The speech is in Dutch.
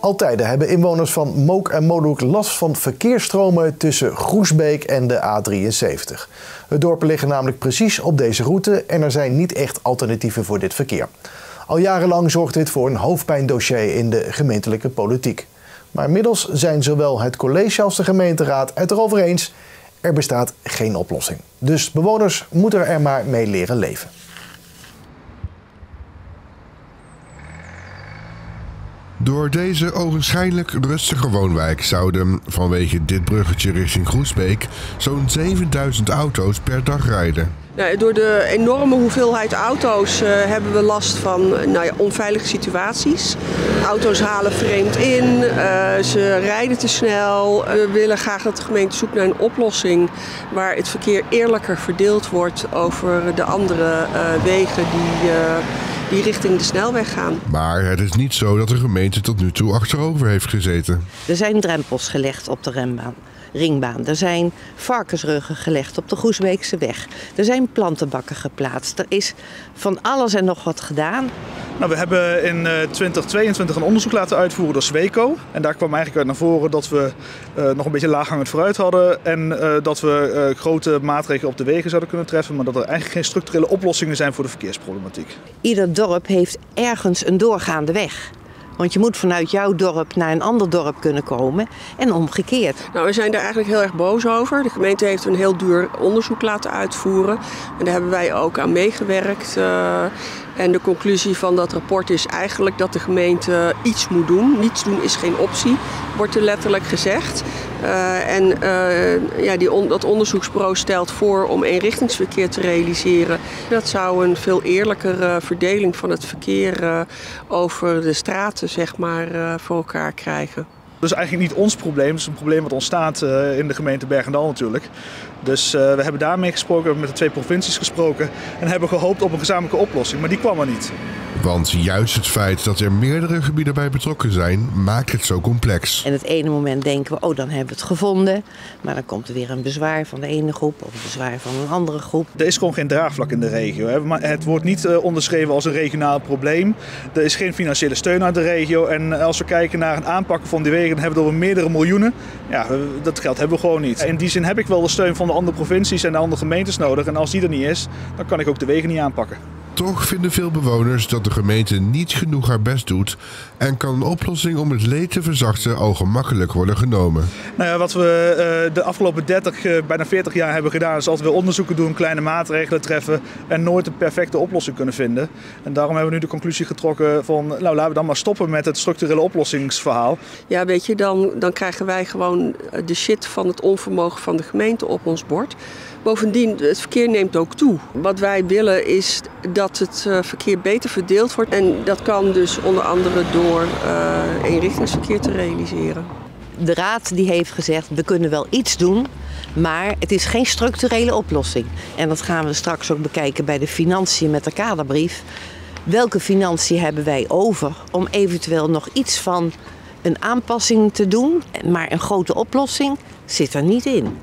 Altijd hebben inwoners van Mook en Molhoek last van verkeersstromen tussen Groesbeek en de A73. De dorpen liggen namelijk precies op deze route en er zijn niet echt alternatieven voor dit verkeer. Al jarenlang zorgt dit voor een hoofdpijndossier in de gemeentelijke politiek. Maar inmiddels zijn zowel het college als de gemeenteraad het erover eens: er bestaat geen oplossing. Dus bewoners moeten er maar mee leren leven. Door deze ogenschijnlijk rustige woonwijk zouden vanwege dit bruggetje richting Groesbeek zo'n 7000 auto's per dag rijden. Nou, door de enorme hoeveelheid auto's uh, hebben we last van nou ja, onveilige situaties. Auto's halen vreemd in, uh, ze rijden te snel. We willen graag dat de gemeente zoekt naar een oplossing waar het verkeer eerlijker verdeeld wordt over de andere uh, wegen die die richting de snelweg gaan. Maar het is niet zo dat de gemeente tot nu toe achterover heeft gezeten. Er zijn drempels gelegd op de rembaan ringbaan. Er zijn varkensruggen gelegd op de Goesbeekse weg. Er zijn plantenbakken geplaatst. Er is van alles en nog wat gedaan. Nou, we hebben in 2022 eh, een onderzoek laten uitvoeren door Sweco. En daar kwam eigenlijk uit naar voren dat we uh, nog een beetje laaghangend vooruit hadden. En uh, dat we uh, grote maatregelen op de wegen zouden kunnen treffen. Maar dat er eigenlijk geen structurele oplossingen zijn voor de verkeersproblematiek. Ieder dorp heeft ergens een doorgaande weg. Want je moet vanuit jouw dorp naar een ander dorp kunnen komen en omgekeerd. Nou, we zijn daar eigenlijk heel erg boos over. De gemeente heeft een heel duur onderzoek laten uitvoeren. En daar hebben wij ook aan meegewerkt. Uh, en de conclusie van dat rapport is eigenlijk dat de gemeente iets moet doen. Niets doen is geen optie, wordt er letterlijk gezegd. Uh, en uh, ja, die dat onderzoeksbureau stelt voor om eenrichtingsverkeer te realiseren. Dat zou een veel eerlijkere verdeling van het verkeer over de straten zeg maar, voor elkaar krijgen. Dat is eigenlijk niet ons probleem, het is een probleem wat ontstaat in de gemeente Bergendal natuurlijk. Dus we hebben daarmee gesproken, we hebben met de twee provincies gesproken en hebben gehoopt op een gezamenlijke oplossing, maar die kwam er niet. Want juist het feit dat er meerdere gebieden bij betrokken zijn, maakt het zo complex. En het ene moment denken we, oh dan hebben we het gevonden. Maar dan komt er weer een bezwaar van de ene groep of een bezwaar van een andere groep. Er is gewoon geen draagvlak in de regio. Het wordt niet eh, onderschreven als een regionaal probleem. Er is geen financiële steun uit de regio. En als we kijken naar een aanpakken van die wegen, dan hebben we het over meerdere miljoenen. Ja, dat geld hebben we gewoon niet. In die zin heb ik wel de steun van de andere provincies en de andere gemeentes nodig. En als die er niet is, dan kan ik ook de wegen niet aanpakken. Toch vinden veel bewoners dat de gemeente niet genoeg haar best doet en kan een oplossing om het leed te verzachten al gemakkelijk worden genomen. Nou ja, wat we uh, de afgelopen 30, uh, bijna 40 jaar hebben gedaan is altijd weer onderzoeken doen, kleine maatregelen treffen en nooit een perfecte oplossing kunnen vinden. En daarom hebben we nu de conclusie getrokken van nou laten we dan maar stoppen met het structurele oplossingsverhaal. Ja, weet je, dan, dan krijgen wij gewoon de shit van het onvermogen van de gemeente op ons bord. Bovendien, het verkeer neemt ook toe. Wat wij willen is dat het uh, verkeer beter verdeeld wordt. En dat kan dus onder andere door uh, eenrichtingsverkeer te realiseren. De raad die heeft gezegd, we kunnen wel iets doen, maar het is geen structurele oplossing. En dat gaan we straks ook bekijken bij de financiën met de kaderbrief. Welke financiën hebben wij over om eventueel nog iets van een aanpassing te doen, maar een grote oplossing zit er niet in.